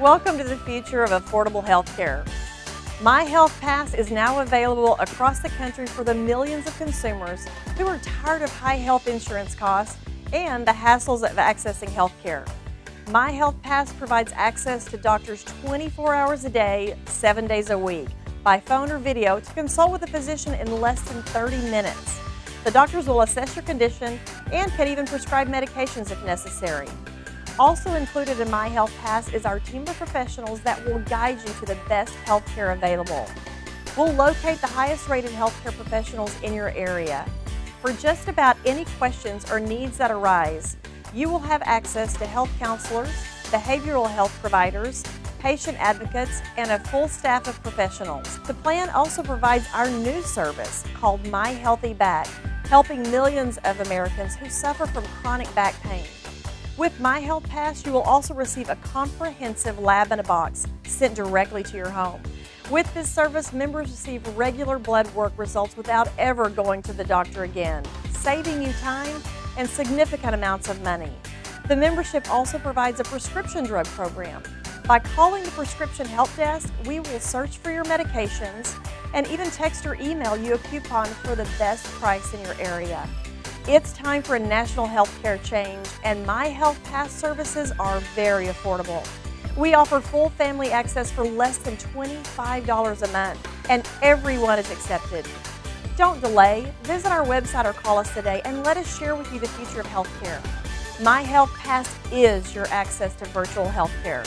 Welcome to the future of affordable healthcare. My Health Pass is now available across the country for the millions of consumers who are tired of high health insurance costs and the hassles of accessing healthcare. My Health Pass provides access to doctors 24 hours a day, 7 days a week, by phone or video to consult with a physician in less than 30 minutes. The doctors will assess your condition and can even prescribe medications if necessary. Also included in My Health Pass is our team of professionals that will guide you to the best health care available. We'll locate the highest rated healthcare professionals in your area. For just about any questions or needs that arise, you will have access to health counselors, behavioral health providers, patient advocates, and a full staff of professionals. The plan also provides our new service called My Healthy Back, helping millions of Americans who suffer from chronic back pain. With My Health Pass, you will also receive a comprehensive lab in a box sent directly to your home. With this service, members receive regular blood work results without ever going to the doctor again, saving you time and significant amounts of money. The membership also provides a prescription drug program. By calling the prescription help desk, we will search for your medications and even text or email you a coupon for the best price in your area. It's time for a national healthcare change, and My Health Pass services are very affordable. We offer full family access for less than $25 a month, and everyone is accepted. Don't delay. Visit our website or call us today and let us share with you the future of healthcare. My Health Pass is your access to virtual healthcare.